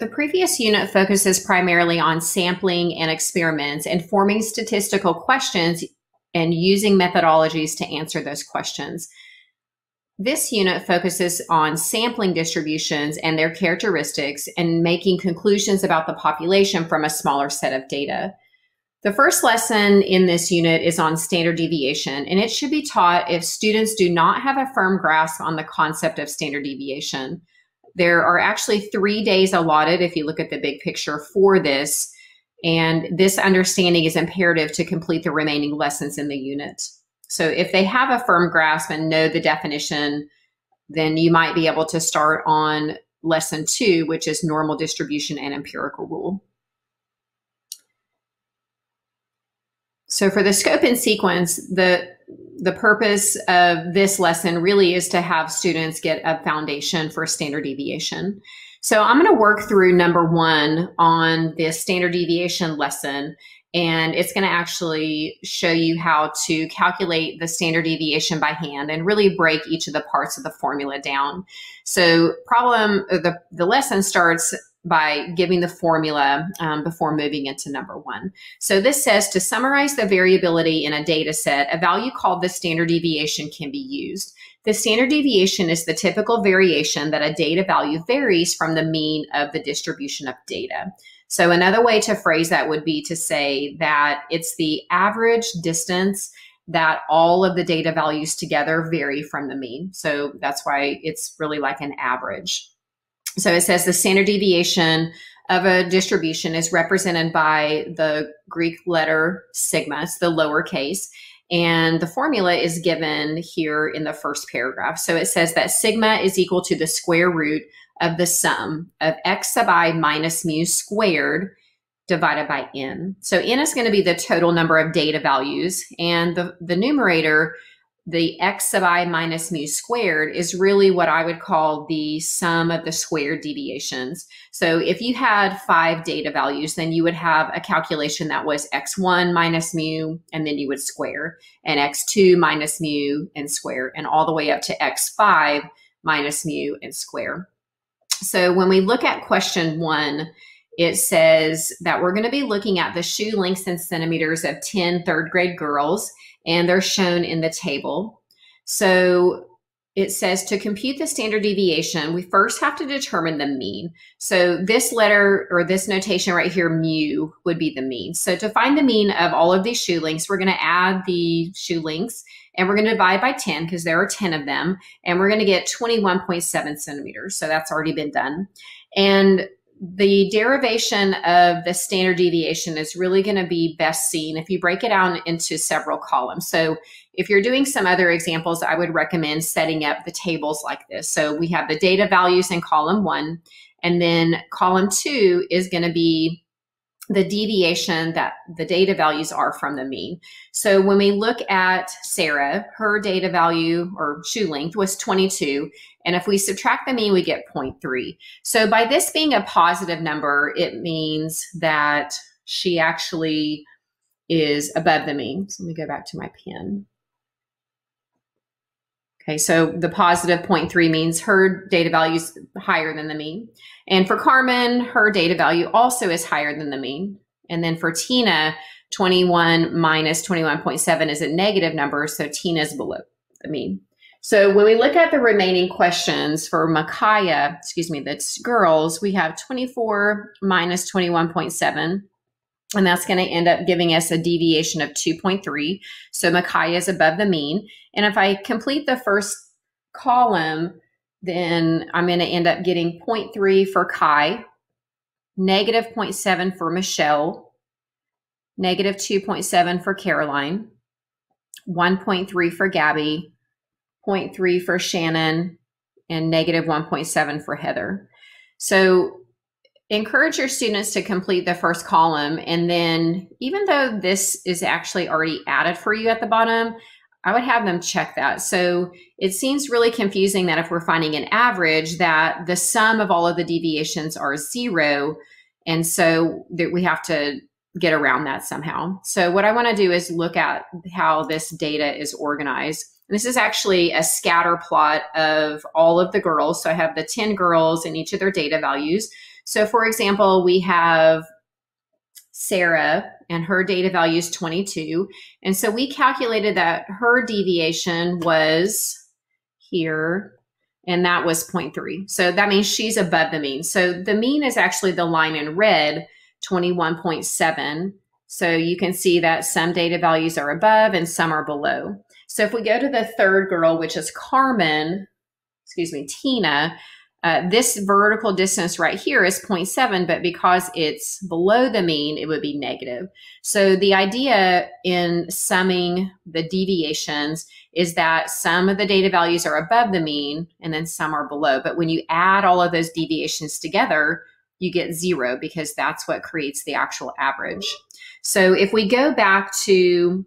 The previous unit focuses primarily on sampling and experiments and forming statistical questions and using methodologies to answer those questions. This unit focuses on sampling distributions and their characteristics and making conclusions about the population from a smaller set of data. The first lesson in this unit is on standard deviation, and it should be taught if students do not have a firm grasp on the concept of standard deviation. There are actually three days allotted, if you look at the big picture, for this. And this understanding is imperative to complete the remaining lessons in the unit. So if they have a firm grasp and know the definition, then you might be able to start on lesson two, which is normal distribution and empirical rule. So for the scope and sequence, the the purpose of this lesson really is to have students get a foundation for standard deviation. So I'm going to work through number one on this standard deviation lesson, and it's going to actually show you how to calculate the standard deviation by hand and really break each of the parts of the formula down. So problem, uh, the, the lesson starts by giving the formula um, before moving into number one. So this says to summarize the variability in a data set, a value called the standard deviation can be used. The standard deviation is the typical variation that a data value varies from the mean of the distribution of data. So another way to phrase that would be to say that it's the average distance that all of the data values together vary from the mean. So that's why it's really like an average. So it says the standard deviation of a distribution is represented by the Greek letter sigma, it's the lowercase. And the formula is given here in the first paragraph. So it says that sigma is equal to the square root of the sum of x sub i minus mu squared divided by n. So n is going to be the total number of data values. And the, the numerator the x sub i minus mu squared is really what I would call the sum of the squared deviations. So if you had five data values, then you would have a calculation that was x1 minus mu, and then you would square, and x2 minus mu and square, and all the way up to x5 minus mu and square. So when we look at question one, it says that we're going to be looking at the shoe lengths in centimeters of 10 third grade girls and they're shown in the table. So it says to compute the standard deviation, we first have to determine the mean. So this letter or this notation right here, mu, would be the mean. So to find the mean of all of these shoe lengths, we're going to add the shoe lengths and we're going to divide by 10 because there are 10 of them. And we're going to get 21.7 centimeters. So that's already been done. And the derivation of the standard deviation is really going to be best seen if you break it down into several columns. So if you're doing some other examples, I would recommend setting up the tables like this. So we have the data values in column one, and then column two is going to be the deviation that the data values are from the mean. So when we look at Sarah, her data value or shoe length was 22. And if we subtract the mean, we get 0.3. So by this being a positive number, it means that she actually is above the mean. So let me go back to my pen. Okay, so the positive 0.3 means her data value is higher than the mean. And for Carmen, her data value also is higher than the mean. And then for Tina, 21 minus 21.7 is a negative number, so Tina is below the mean. So when we look at the remaining questions for Micaiah, excuse me, that's girls, we have 24 minus 21.7 and that's going to end up giving us a deviation of 2.3. So Micaiah is above the mean. And if I complete the first column, then I'm going to end up getting 0.3 for Kai, negative 0.7 for Michelle, negative 2.7 for Caroline, 1.3 for Gabby, 0.3 for Shannon, and negative 1.7 for Heather. So encourage your students to complete the first column. And then, even though this is actually already added for you at the bottom, I would have them check that. So it seems really confusing that if we're finding an average, that the sum of all of the deviations are zero. And so that we have to get around that somehow. So what I want to do is look at how this data is organized. And this is actually a scatter plot of all of the girls. So I have the 10 girls and each of their data values. So for example, we have Sarah and her data value is 22. And so we calculated that her deviation was here and that was 0.3. So that means she's above the mean. So the mean is actually the line in red, 21.7. So you can see that some data values are above and some are below. So if we go to the third girl, which is Carmen, excuse me, Tina, uh, this vertical distance right here is 0.7, but because it's below the mean, it would be negative. So the idea in summing the deviations is that some of the data values are above the mean and then some are below. But when you add all of those deviations together, you get zero because that's what creates the actual average. So if we go back to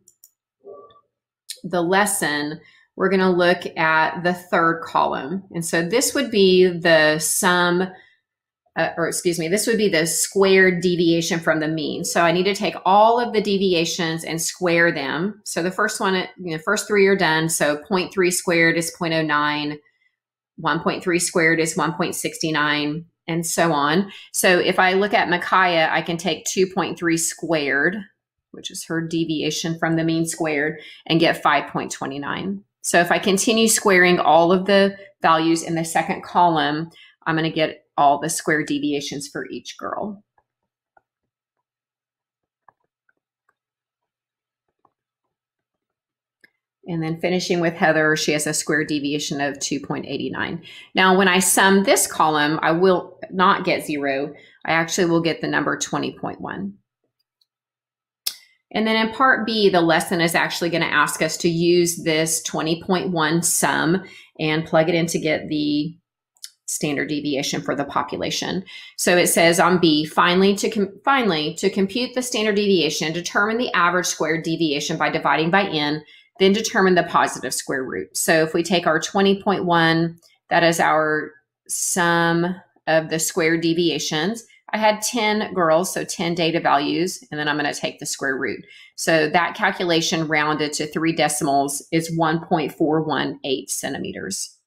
the lesson, we're going to look at the third column. And so this would be the sum, uh, or excuse me, this would be the squared deviation from the mean. So I need to take all of the deviations and square them. So the first one, you know, first three are done. So 0.3 squared is 0.09, 1.3 squared is 1.69, and so on. So if I look at Micaiah, I can take 2.3 squared, which is her deviation from the mean squared, and get 5.29. So if I continue squaring all of the values in the second column, I'm going to get all the square deviations for each girl. And then finishing with Heather, she has a square deviation of 2.89. Now, when I sum this column, I will not get zero. I actually will get the number 20.1. And then in part B, the lesson is actually going to ask us to use this 20.1 sum and plug it in to get the standard deviation for the population. So it says on B, finally to finally to compute the standard deviation, determine the average squared deviation by dividing by n, then determine the positive square root. So if we take our 20.1, that is our sum of the square deviations. I had 10 girls, so 10 data values, and then I'm going to take the square root. So that calculation rounded to three decimals is 1.418 centimeters.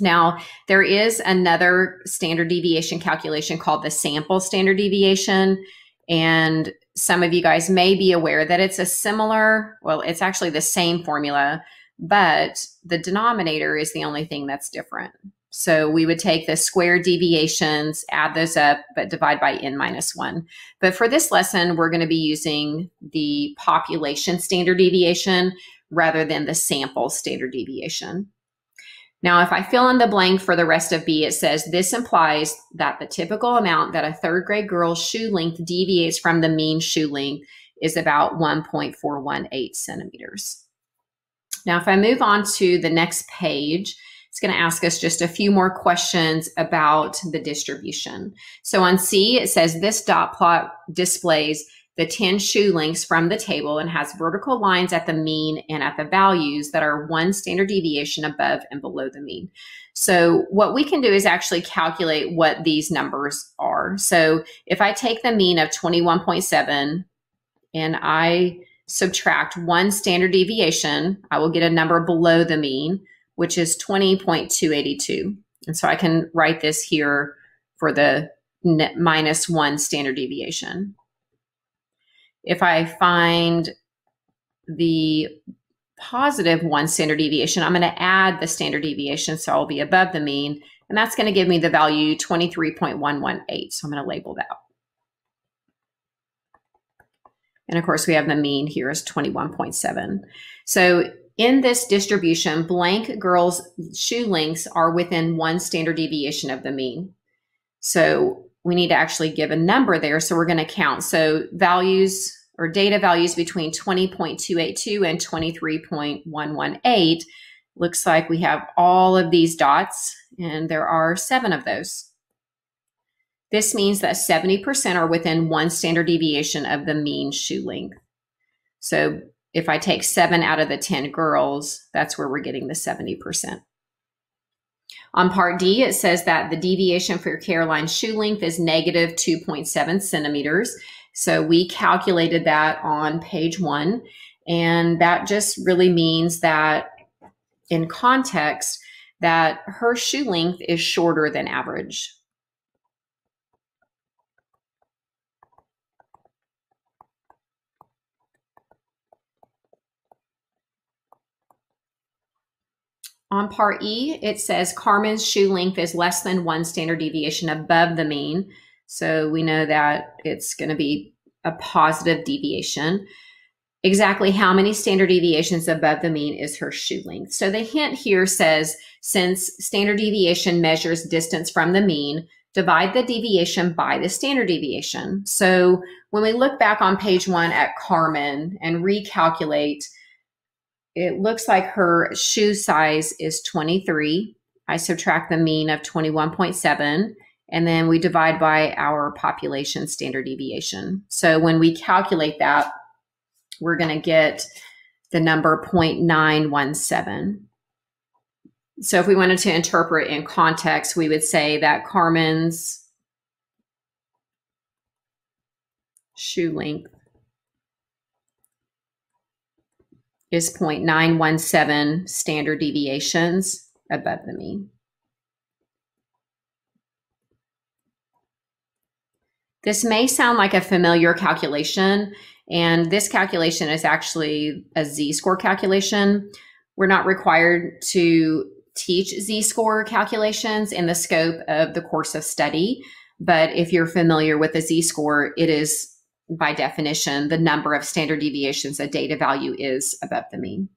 Now, there is another standard deviation calculation called the sample standard deviation. And some of you guys may be aware that it's a similar, well, it's actually the same formula, but the denominator is the only thing that's different. So we would take the square deviations, add those up, but divide by n minus 1. But for this lesson, we're going to be using the population standard deviation rather than the sample standard deviation. Now, if I fill in the blank for the rest of B, it says this implies that the typical amount that a third grade girl's shoe length deviates from the mean shoe length is about 1.418 centimeters. Now, if I move on to the next page, it's going to ask us just a few more questions about the distribution. So on C, it says this dot plot displays the 10 shoe lengths from the table and has vertical lines at the mean and at the values that are one standard deviation above and below the mean. So what we can do is actually calculate what these numbers are. So if I take the mean of 21.7 and I subtract one standard deviation, I will get a number below the mean which is 20.282. And so I can write this here for the minus one standard deviation. If I find the positive one standard deviation, I'm going to add the standard deviation, so I'll be above the mean, and that's going to give me the value 23.118. So I'm going to label that. And of course, we have the mean here is 21.7. So in this distribution, blank girls' shoe lengths are within one standard deviation of the mean. So we need to actually give a number there. So we're going to count. So values or data values between 20.282 and 23.118 looks like we have all of these dots, and there are seven of those. This means that 70% are within one standard deviation of the mean shoe length. So if I take seven out of the 10 girls, that's where we're getting the 70%. On part D, it says that the deviation for Caroline's shoe length is negative 2.7 centimeters. So we calculated that on page one. And that just really means that in context, that her shoe length is shorter than average. On part E, it says Carmen's shoe length is less than one standard deviation above the mean. So we know that it's going to be a positive deviation. Exactly how many standard deviations above the mean is her shoe length? So the hint here says since standard deviation measures distance from the mean, divide the deviation by the standard deviation. So when we look back on page one at Carmen and recalculate, it looks like her shoe size is 23. I subtract the mean of 21.7, and then we divide by our population standard deviation. So when we calculate that, we're going to get the number 0.917. So if we wanted to interpret in context, we would say that Carmen's shoe length is 0.917 standard deviations above the mean. This may sound like a familiar calculation, and this calculation is actually a z-score calculation. We're not required to teach z-score calculations in the scope of the course of study, but if you're familiar with the z-score, it is by definition the number of standard deviations a data value is above the mean.